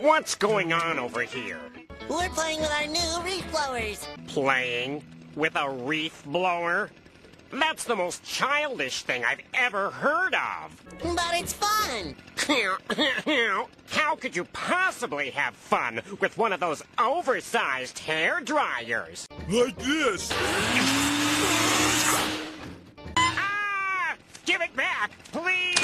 What's going on over here? We're playing with our new reef blowers. Playing with a reef blower? That's the most childish thing I've ever heard of. But it's fun. How could you possibly have fun with one of those oversized hair dryers? Like this. Ah! Give it back, please!